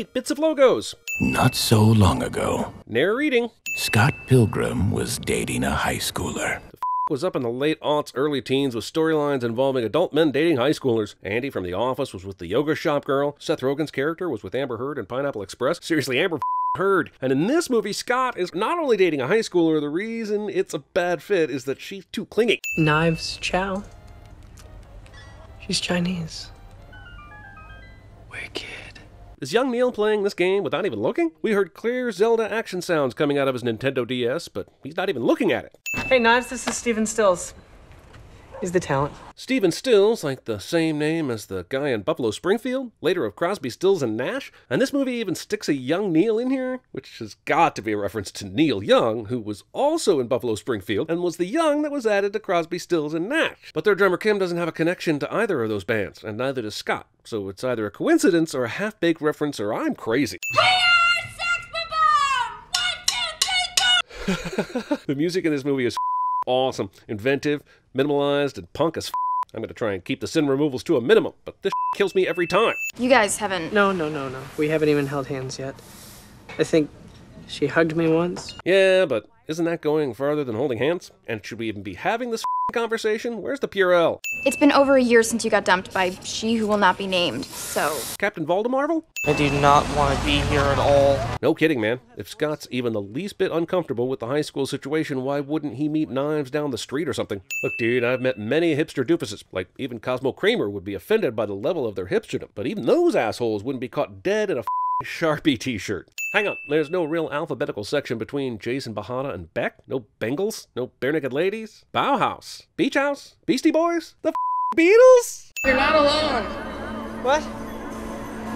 8 bits of logos. Not so long ago, Narrating Scott Pilgrim was dating a high schooler. was up in the late aughts, early teens with storylines involving adult men dating high schoolers. Andy from The Office was with the yoga shop girl. Seth Rogen's character was with Amber Heard in Pineapple Express. Seriously, Amber Heard. And in this movie, Scott is not only dating a high schooler, the reason it's a bad fit is that she's too clingy. Knives Chow. She's Chinese. Wicked. Is young Neil playing this game without even looking? We heard clear Zelda action sounds coming out of his Nintendo DS, but he's not even looking at it. Hey, Knives, this is Stephen Stills. He's the talent. Stephen Stills, like the same name as the guy in Buffalo Springfield, later of Crosby, Stills, and Nash. And this movie even sticks a young Neil in here, which has got to be a reference to Neil Young, who was also in Buffalo Springfield and was the Young that was added to Crosby, Stills, and Nash. But their drummer Kim doesn't have a connection to either of those bands, and neither does Scott. So it's either a coincidence or a half baked reference, or I'm crazy. the music in this movie is awesome, inventive, minimalized, and punk as f- I'm gonna try and keep the sin removals to a minimum, but this kills me every time. You guys haven't. No, no, no, no. We haven't even held hands yet. I think she hugged me once. Yeah, but isn't that going farther than holding hands? And should we even be having this f- conversation? Where's the Purell? It's been over a year since you got dumped by she who will not be named, so. Captain Valdemarvel? I do not want to be here at all. No kidding, man. If Scott's even the least bit uncomfortable with the high school situation, why wouldn't he meet Knives down the street or something? Look, dude, I've met many hipster doofuses. Like, even Cosmo Kramer would be offended by the level of their hipsterdom. But even those assholes wouldn't be caught dead in a f***ing Sharpie t-shirt. Hang on, there's no real alphabetical section between Jason Bahana and Beck? No Bangles? No Barenaked Ladies? Bauhaus? Beach House? Beastie Boys? The f- Beatles? You're not alone. What?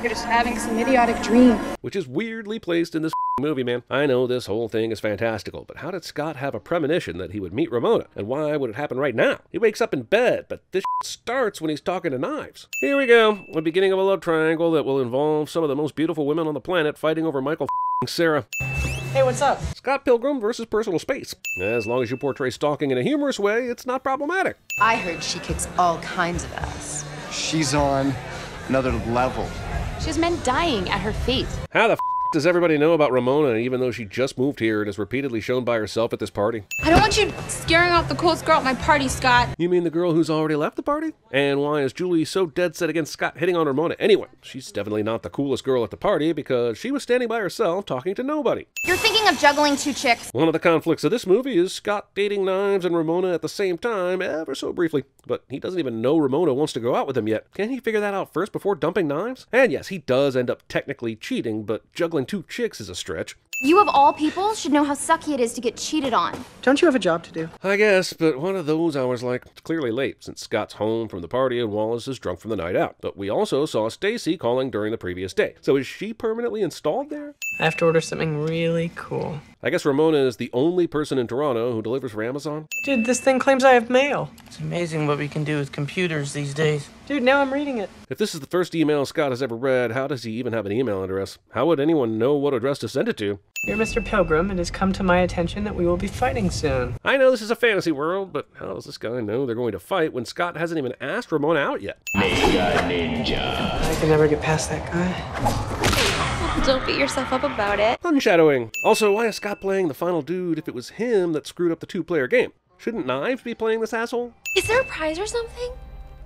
You're just having some idiotic dream. which is weirdly placed in this movie, man. I know this whole thing is fantastical, but how did Scott have a premonition that he would meet Ramona? And why would it happen right now? He wakes up in bed, but this starts when he's talking to knives. Here we go, the beginning of a love triangle that will involve some of the most beautiful women on the planet fighting over Michael Cera. Hey, what's up? Scott Pilgrim versus personal space. As long as you portray stalking in a humorous way, it's not problematic. I heard she kicks all kinds of ass. She's on another level. She has men dying at her feet. How the does everybody know about Ramona, even though she just moved here and is repeatedly shown by herself at this party? I don't want you scaring off the coolest girl at my party, Scott. You mean the girl who's already left the party? And why is Julie so dead set against Scott hitting on Ramona anyway? She's definitely not the coolest girl at the party because she was standing by herself talking to nobody. You're thinking of juggling two chicks. One of the conflicts of this movie is Scott dating Knives and Ramona at the same time, ever so briefly. But he doesn't even know Ramona wants to go out with him yet. Can he figure that out first before dumping Knives? And yes, he does end up technically cheating, but juggling two chicks is a stretch. You of all people should know how sucky it is to get cheated on. Don't you have a job to do? I guess, but one of those hours like it's clearly late since Scott's home from the party and Wallace is drunk from the night out. But we also saw Stacy calling during the previous day. So is she permanently installed there? I have to order something really cool. I guess Ramona is the only person in Toronto who delivers for Amazon. Dude, this thing claims I have mail. It's amazing what we can do with computers these days. Dude, now I'm reading it. If this is the first email Scott has ever read, how does he even have an email address? How would anyone know what address to send it to? Dear Mr. Pilgrim, it has come to my attention that we will be fighting soon. I know this is a fantasy world, but how does this guy know they're going to fight when Scott hasn't even asked Ramona out yet? Mega Ninja. I can never get past that guy. Don't beat yourself up about it. Unshadowing. Also, why is Scott playing the final dude if it was him that screwed up the two player game? Shouldn't Knives be playing this asshole? Is there a prize or something?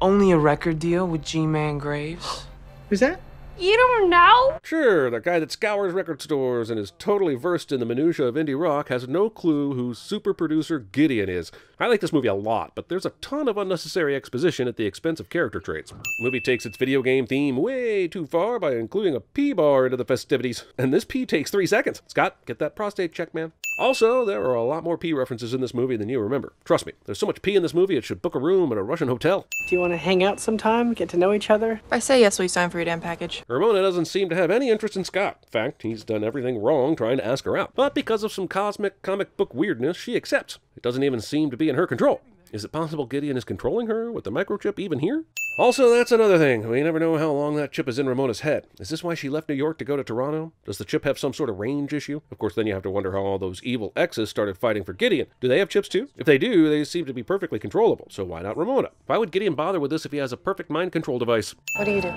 Only a record deal with G-Man Graves. Who's that? You don't know? Sure, the guy that scours record stores and is totally versed in the minutiae of indie rock has no clue who super producer Gideon is. I like this movie a lot, but there's a ton of unnecessary exposition at the expense of character traits. The movie takes its video game theme way too far by including a pee bar into the festivities, and this pee takes three seconds. Scott, get that prostate check, man. Also, there are a lot more pee references in this movie than you remember. Trust me, there's so much pee in this movie it should book a room at a Russian hotel. Do you want to hang out sometime? Get to know each other? If I say yes, will you sign for your damn package? Ramona doesn't seem to have any interest in Scott. In fact, he's done everything wrong trying to ask her out. But because of some cosmic comic book weirdness, she accepts. It doesn't even seem to be in her control. Is it possible Gideon is controlling her with the microchip even here? Also, that's another thing. We never know how long that chip is in Ramona's head. Is this why she left New York to go to Toronto? Does the chip have some sort of range issue? Of course, then you have to wonder how all those evil exes started fighting for Gideon. Do they have chips too? If they do, they seem to be perfectly controllable, so why not Ramona? Why would Gideon bother with this if he has a perfect mind control device? What do you do?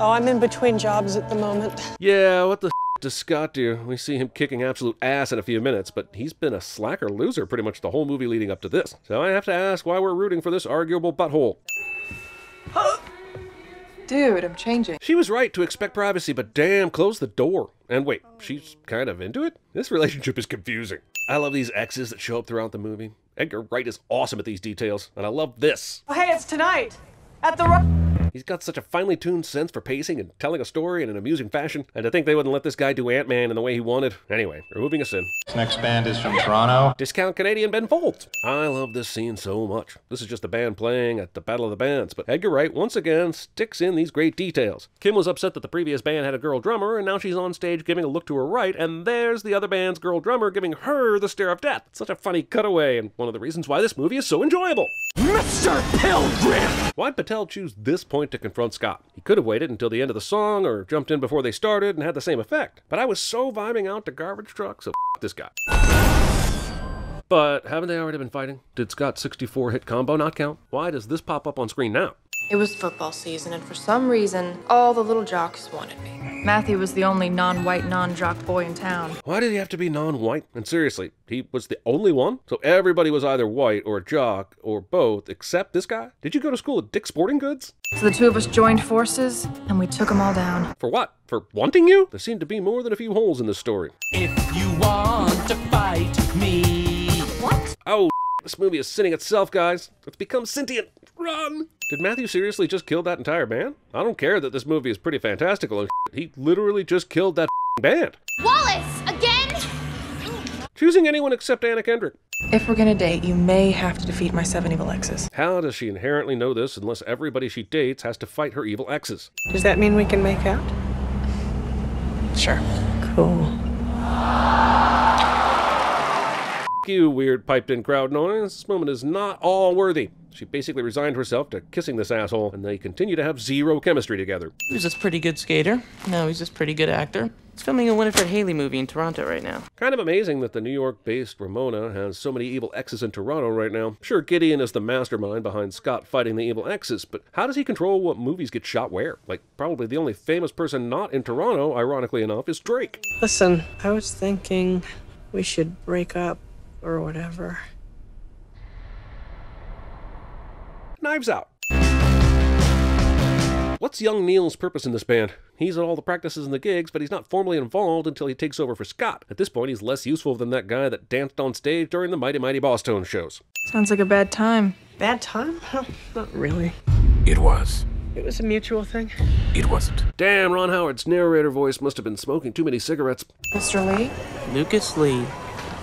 Oh, I'm in between jobs at the moment. Yeah, what the does Scott do? We see him kicking absolute ass in a few minutes, but he's been a slacker loser pretty much the whole movie leading up to this. So I have to ask why we're rooting for this arguable butthole. Dude, I'm changing. She was right to expect privacy, but damn, close the door. And wait, she's kind of into it? This relationship is confusing. I love these X's that show up throughout the movie. Edgar Wright is awesome at these details, and I love this. Oh, hey, it's tonight at the. Ro- He's got such a finely tuned sense for pacing and telling a story in an amusing fashion, and to think they wouldn't let this guy do Ant Man in the way he wanted. Anyway, removing a sin. This next band is from Toronto. Discount Canadian Ben Folds. I love this scene so much. This is just the band playing at the Battle of the Bands, but Edgar Wright once again sticks in these great details. Kim was upset that the previous band had a girl drummer, and now she's on stage giving a look to her right, and there's the other band's girl drummer giving her the stare of death. Such a funny cutaway, and one of the reasons why this movie is so enjoyable. Mr. Pilgrim! Why'd Patel choose this point to confront Scott? He could have waited until the end of the song or jumped in before they started and had the same effect. But I was so vibing out to garbage truck, so this guy. But haven't they already been fighting? Did Scott's 64 hit combo not count? Why does this pop up on screen now? It was football season, and for some reason, all the little jocks wanted me. Matthew was the only non white, non jock boy in town. Why did he have to be non white? And seriously, he was the only one? So everybody was either white or a jock or both except this guy? Did you go to school at Dick's Sporting Goods? So the two of us joined forces, and we took them all down. For what? For wanting you? There seemed to be more than a few holes in this story. If you want to fight me. What? Oh, this movie is sinning itself, guys. It's become sentient. Run! Did Matthew seriously just kill that entire band? I don't care that this movie is pretty fantastical and he literally just killed that band. Wallace, again? Choosing anyone except Anna Kendrick. If we're gonna date, you may have to defeat my seven evil exes. How does she inherently know this unless everybody she dates has to fight her evil exes? Does that mean we can make out? Sure. Cool. You weird piped in crowd noise. This moment is not all worthy. She basically resigned herself to kissing this asshole, and they continue to have zero chemistry together. He was just pretty good skater. No, he's just pretty good actor. He's filming a Winifred Haley movie in Toronto right now. Kind of amazing that the New York based Ramona has so many evil exes in Toronto right now. Sure, Gideon is the mastermind behind Scott fighting the evil exes, but how does he control what movies get shot where? Like, probably the only famous person not in Toronto, ironically enough, is Drake. Listen, I was thinking we should break up or whatever. Knives Out. What's young Neil's purpose in this band? He's at all the practices and the gigs, but he's not formally involved until he takes over for Scott. At this point, he's less useful than that guy that danced on stage during the Mighty Mighty Bosstones shows. Sounds like a bad time. Bad time? Not really. It was. It was a mutual thing. It wasn't. Damn, Ron Howard's narrator voice must have been smoking too many cigarettes. Mr. Lee? Lucas Lee.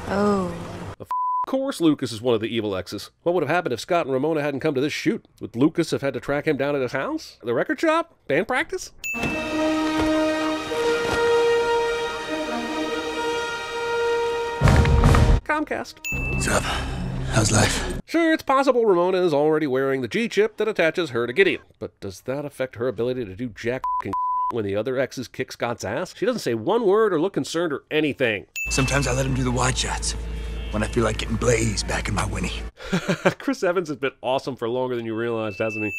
Oh. Of course, Lucas is one of the evil exes. What would have happened if Scott and Ramona hadn't come to this shoot? Would Lucas have had to track him down at his house? The record shop? Band practice? Comcast. What's up? How's life? Sure, it's possible Ramona is already wearing the G chip that attaches her to Gideon, but does that affect her ability to do jack when the other exes kick Scott's ass? She doesn't say one word or look concerned or anything. Sometimes I let him do the wide shots when I feel like getting blazed back in my Winnie. Chris Evans has been awesome for longer than you realized, hasn't he?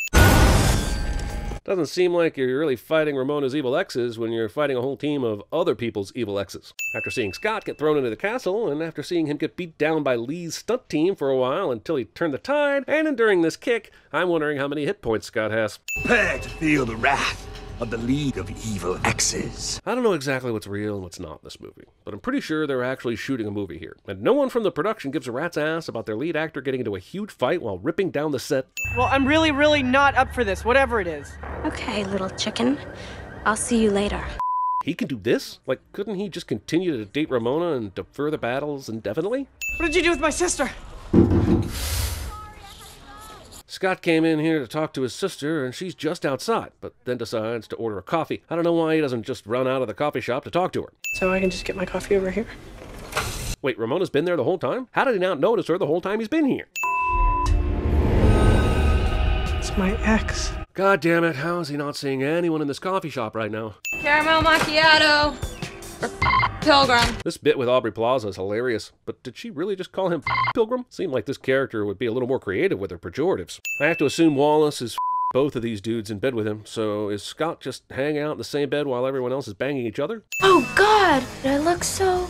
Doesn't seem like you're really fighting Ramona's evil exes when you're fighting a whole team of other people's evil exes. After seeing Scott get thrown into the castle, and after seeing him get beat down by Lee's stunt team for a while until he turned the tide, and enduring this kick, I'm wondering how many hit points Scott has. Prepare to feel the wrath of the League of Evil Exes. I don't know exactly what's real and what's not in this movie, but I'm pretty sure they're actually shooting a movie here. And no one from the production gives a rat's ass about their lead actor getting into a huge fight while ripping down the set. Well, I'm really, really not up for this, whatever it is. Okay, little chicken. I'll see you later. He can do this? Like, couldn't he just continue to date Ramona and defer the battles indefinitely? What did you do with my sister? Scott came in here to talk to his sister, and she's just outside, but then decides to order a coffee. I don't know why he doesn't just run out of the coffee shop to talk to her. So I can just get my coffee over here? Wait, Ramona's been there the whole time? How did he not notice her the whole time he's been here? It's my ex. God damn it, how is he not seeing anyone in this coffee shop right now? Caramel macchiato. Or Pilgrim. This bit with Aubrey Plaza is hilarious, but did she really just call him Pilgrim? Seemed like this character would be a little more creative with her pejoratives. I have to assume Wallace is both of these dudes in bed with him, so is Scott just hanging out in the same bed while everyone else is banging each other? Oh God, I look so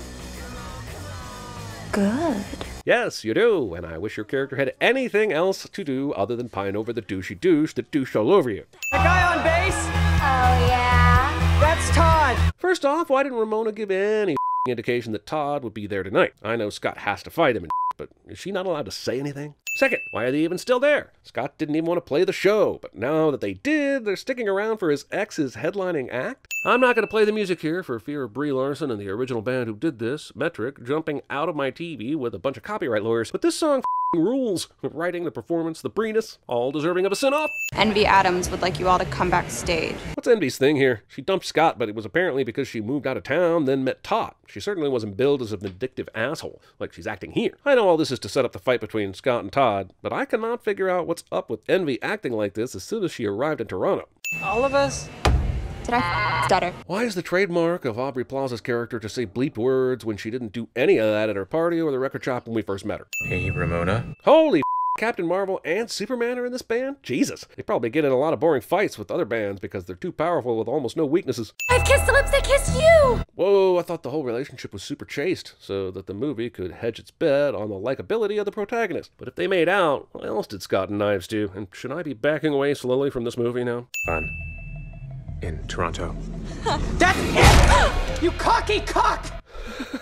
good. Yes, you do, and I wish your character had anything else to do other than pine over the douchey douche that douche all over you. The guy on bass? Oh, yeah? First off, why didn't Ramona give any indication that Todd would be there tonight? I know Scott has to fight him and but is she not allowed to say anything? Second, why are they even still there? Scott didn't even want to play the show, but now that they did, they're sticking around for his ex's headlining act? I'm not going to play the music here for fear of Brie Larson and the original band who did this, Metric, jumping out of my TV with a bunch of copyright lawyers, but this song rules. The writing, the performance, the Breeness, all deserving of a send-off. Envy Adams would like you all to come backstage. What's Envy's thing here? She dumped Scott, but it was apparently because she moved out of town, then met Todd. She certainly wasn't billed as a vindictive asshole, like she's acting here. I know all this is to set up the fight between Scott and Todd, but I cannot figure out what's up with Envy acting like this as soon as she arrived in Toronto. All of us? Did I stutter? Why is the trademark of Aubrey Plaza's character to say bleep words when she didn't do any of that at her party or the record shop when we first met her? Hey, Ramona. Holy Captain Marvel and Superman are in this band? Jesus. They probably get in a lot of boring fights with other bands because they're too powerful with almost no weaknesses. I've kissed the lips that kissed you! Whoa, I thought the whole relationship was super chaste, so that the movie could hedge its bet on the likability of the protagonist. But if they made out, what else did Scott and Knives do? And should I be backing away slowly from this movie now? Fun. In Toronto. That's it! You cocky cock!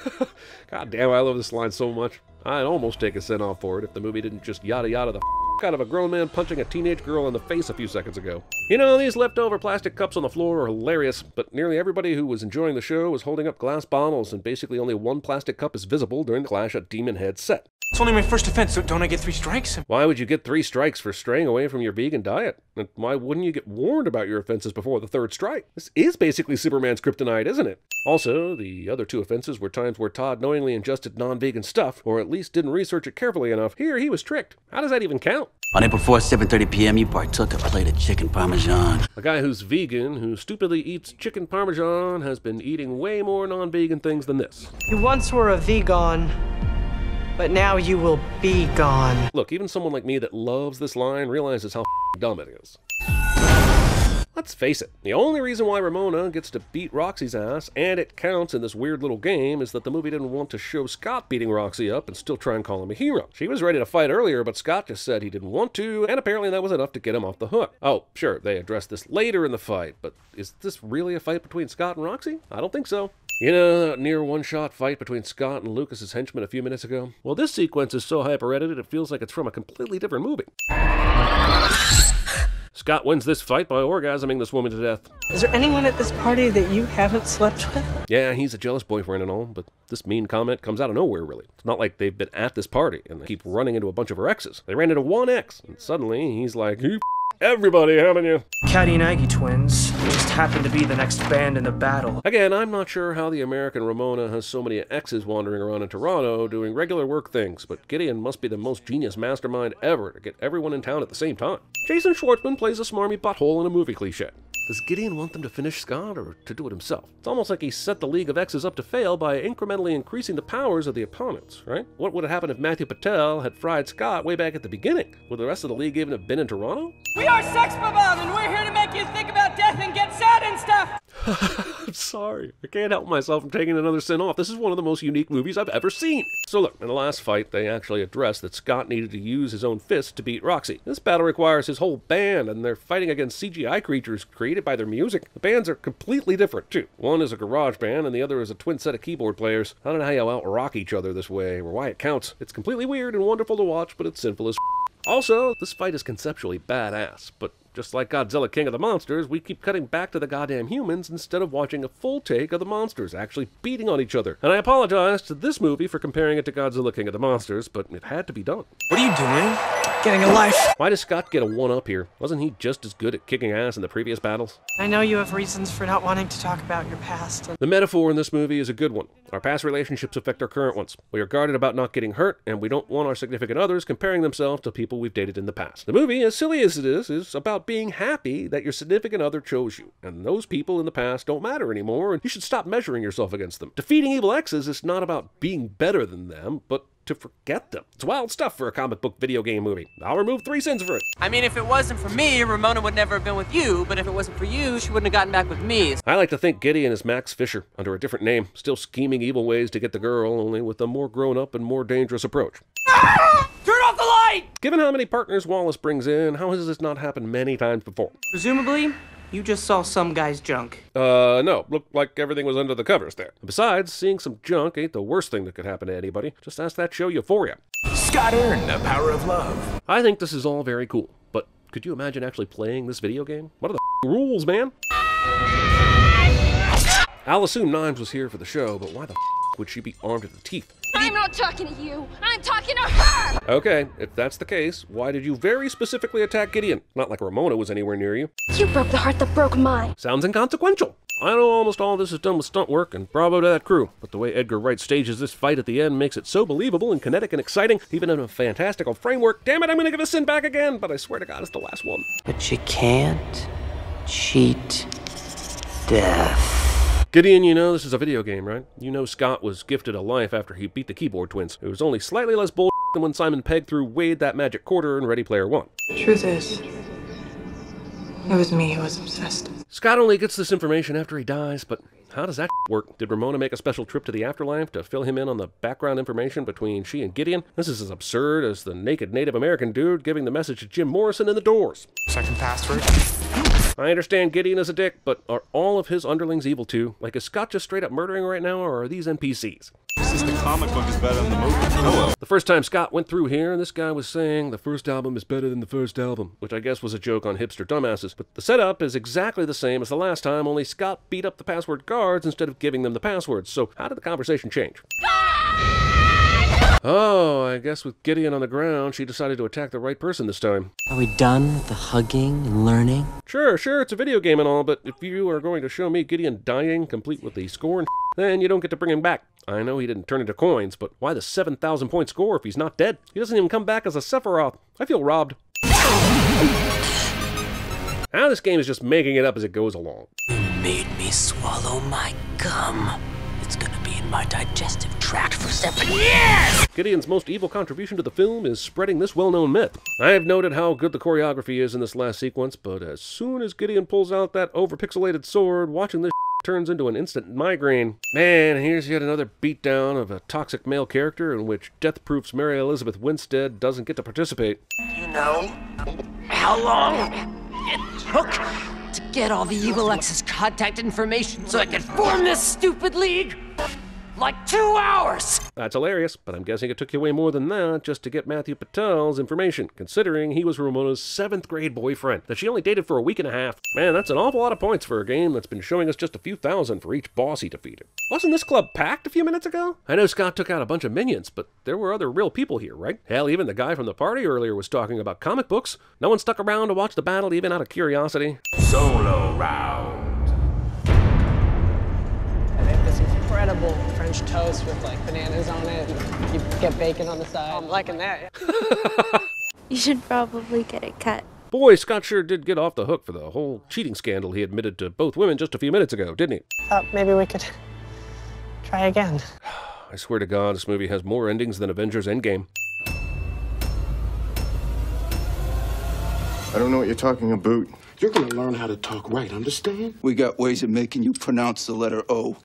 God damn, I love this line so much. I'd almost take a cent off for it if the movie didn't just yada yada the out of a grown man punching a teenage girl in the face a few seconds ago. You know, these leftover plastic cups on the floor are hilarious, but nearly everybody who was enjoying the show was holding up glass bottles, and basically only one plastic cup is visible during the Clash at Demonhead set. It's only my first offense, so don't I get three strikes? Why would you get three strikes for straying away from your vegan diet? And why wouldn't you get warned about your offenses before the third strike? This is basically Superman's kryptonite, isn't it? Also, the other two offenses were times where Todd knowingly ingested non vegan stuff, or at least didn't research it carefully enough. Here, he was tricked. How does that even count? On April 4th, 7.30 p.m., you partook a plate of chicken parmesan. A guy who's vegan, who stupidly eats chicken parmesan, has been eating way more non vegan things than this. You once were a vegan, but now you will be gone. Look, even someone like me that loves this line realizes how dumb it is. Let's face it, the only reason why Ramona gets to beat Roxy's ass, and it counts in this weird little game, is that the movie didn't want to show Scott beating Roxy up and still try and call him a hero. She was ready to fight earlier, but Scott just said he didn't want to, and apparently that was enough to get him off the hook. Oh, sure, they addressed this later in the fight, but is this really a fight between Scott and Roxy? I don't think so. You know that near one-shot fight between Scott and Lucas's henchman a few minutes ago? Well, this sequence is so hyper-edited it feels like it's from a completely different movie. Scott wins this fight by orgasming this woman to death. Is there anyone at this party that you haven't slept with? Yeah, he's a jealous boyfriend and all, but this mean comment comes out of nowhere, really. It's not like they've been at this party and they keep running into a bunch of her exes. They ran into one ex, and suddenly he's like, You everybody, haven't you? Katayanagi twins just happened to be the next band in the battle. Again, I'm not sure how the American Ramona has so many exes wandering around in Toronto doing regular work things, but Gideon must be the most genius mastermind ever to get everyone in town at the same time. Jason Schwartzman plays a smarmy butthole in a movie cliche. Does Gideon want them to finish Scott or to do it himself? It's almost like he set the League of X's up to fail by incrementally increasing the powers of the opponents, right? What would have happened if Matthew Patel had fried Scott way back at the beginning? Would the rest of the league even have been in Toronto? We are Sex Bob, and we're here to make you think about death and get sad and stuff! I'm sorry. I can't help myself from taking another sin off. This is one of the most unique movies I've ever seen. So look, in the last fight, they actually addressed that Scott needed to use his own fist to beat Roxy. This battle requires his whole band, and they're fighting against CGI creatures created by their music. The bands are completely different, too. One is a garage band, and the other is a twin set of keyboard players. I don't know how you out-rock each other this way, or why it counts. It's completely weird and wonderful to watch, but it's sinful as Also, this fight is conceptually badass, but just like Godzilla King of the Monsters, we keep cutting back to the goddamn humans instead of watching a full take of the monsters actually beating on each other. And I apologize to this movie for comparing it to Godzilla King of the Monsters, but it had to be done. What are you doing? Getting a life. Why does Scott get a one-up here? Wasn't he just as good at kicking ass in the previous battles? I know you have reasons for not wanting to talk about your past. And... The metaphor in this movie is a good one. Our past relationships affect our current ones. We are guarded about not getting hurt, and we don't want our significant others comparing themselves to people we've dated in the past. The movie, as silly as it is, is about about being happy that your significant other chose you, and those people in the past don't matter anymore, and you should stop measuring yourself against them. Defeating evil exes is not about being better than them, but to forget them. It's wild stuff for a comic book video game movie. I'll remove three sins for it. I mean, if it wasn't for me, Ramona would never have been with you, but if it wasn't for you, she wouldn't have gotten back with me. I like to think Gideon is Max Fisher, under a different name, still scheming evil ways to get the girl, only with a more grown up and more dangerous approach. Ah! Turn off the light! Given how many partners Wallace brings in, how has this not happened many times before? Presumably, you just saw some guy's junk. Uh, no. Looked like everything was under the covers there. Besides, seeing some junk ain't the worst thing that could happen to anybody. Just ask that show Euphoria. Scott Earn, The Power of Love. I think this is all very cool, but could you imagine actually playing this video game? What are the rules, man? I'll assume Knives was here for the show, but why the would she be armed to the teeth? I'm not talking to you. I'm talking to her. Okay, if that's the case, why did you very specifically attack Gideon? Not like Ramona was anywhere near you. You broke the heart that broke mine. Sounds inconsequential. I know almost all this is done with stunt work, and bravo to that crew. But the way Edgar Wright stages this fight at the end makes it so believable and kinetic and exciting, even in a fantastical framework. Damn it, I'm gonna give a sin back again, but I swear to God, it's the last one. But you can't cheat death. Gideon, you know this is a video game, right? You know Scott was gifted a life after he beat the keyboard twins. It was only slightly less bull than when Simon Pegg threw Wade that magic quarter in Ready Player One. Truth is, it was me who was obsessed. Scott only gets this information after he dies, but how does that work? Did Ramona make a special trip to the afterlife to fill him in on the background information between she and Gideon? This is as absurd as the naked Native American dude giving the message to Jim Morrison in the doors. Second password. I understand Gideon is a dick, but are all of his underlings evil too? Like, is Scott just straight up murdering right now, or are these NPCs? Since the comic book is better than the movie. Oh well. The first time Scott went through here, this guy was saying the first album is better than the first album, which I guess was a joke on hipster dumbasses. But the setup is exactly the same as the last time, only Scott beat up the password guards instead of giving them the passwords. So how did the conversation change? Oh, I guess with Gideon on the ground, she decided to attack the right person this time. Are we done with the hugging and learning? Sure, sure, it's a video game and all, but if you are going to show me Gideon dying, complete with the score and then you don't get to bring him back. I know he didn't turn into coins, but why the 7,000 point score if he's not dead? He doesn't even come back as a Sephiroth. I feel robbed. Now this game is just making it up as it goes along. You made me swallow my gum. It's gonna be in my digestive tract for seven years! Gideon's most evil contribution to the film is spreading this well-known myth. I have noted how good the choreography is in this last sequence, but as soon as Gideon pulls out that over-pixelated sword, watching this turns into an instant migraine. Man, here's yet another beatdown of a toxic male character in which Death Proof's Mary Elizabeth Winstead doesn't get to participate. You know how long it took to get all the Evil X's contact information so I could form this stupid league? Like two hours! That's hilarious, but I'm guessing it took you way more than that just to get Matthew Patel's information, considering he was Ramona's seventh grade boyfriend that she only dated for a week and a half. Man, that's an awful lot of points for a game that's been showing us just a few thousand for each boss he defeated. Wasn't this club packed a few minutes ago? I know Scott took out a bunch of minions, but there were other real people here, right? Hell, even the guy from the party earlier was talking about comic books. No one stuck around to watch the battle even out of curiosity. Solo round. I make this incredible French toast with like bananas on it, you get bacon on the side. I'm liking that. You should probably get it cut. Boy, Scott sure did get off the hook for the whole cheating scandal he admitted to both women just a few minutes ago, didn't he? Thought maybe we could try again. I swear to God, this movie has more endings than Avengers Endgame. I don't know what you're talking about. You're gonna learn how to talk right, understand? We got ways of making you pronounce the letter O.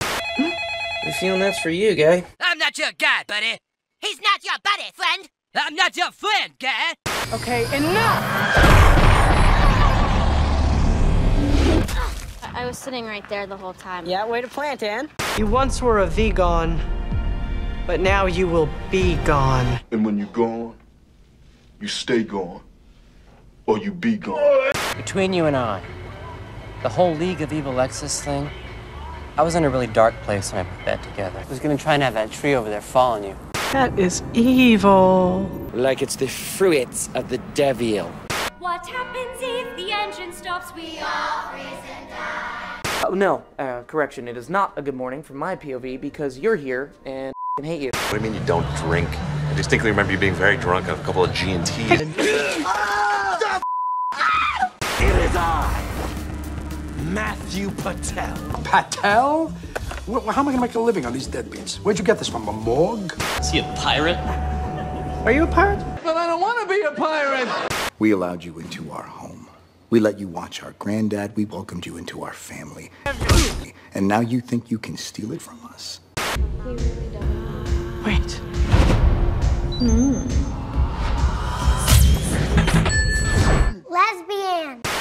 I feeling that's for you, guy. I'm not your guy, buddy. He's not your buddy, friend. I'm not your friend, guy. Okay, enough! I was sitting right there the whole time. Yeah, way to plant, Ann. You once were a vegan, but now you will be gone. And when you're gone, you stay gone. Or you be gone. Between you and I, the whole League of Evil Exes thing, I was in a really dark place when I put that together. I was gonna try and have that tree over there fall on you. That is evil. Like it's the fruits of the devil. What happens if the engine stops? We all freeze and die. Oh, no, uh, correction. It is not a good morning from my POV because you're here and I hate you. What do you mean you don't drink? I distinctly remember you being very drunk on a couple of G Matthew Patel. Patel? Wh- How am I gonna make a living on these deadbeats? Where'd you get this from? A morgue? Is he a pirate? Are you a pirate? But I don't want to be a pirate. We allowed you into our home. We let you watch our granddad. We welcomed you into our family. And now you think you can steal it from us? He really does. Wait. Hmm.